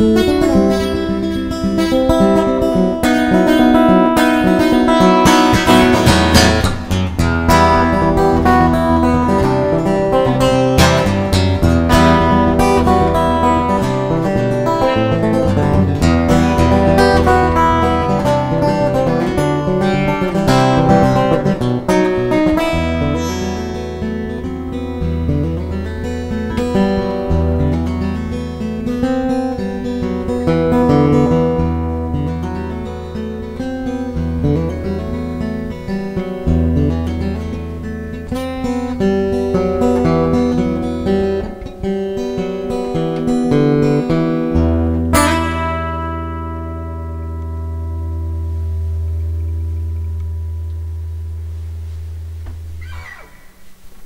Música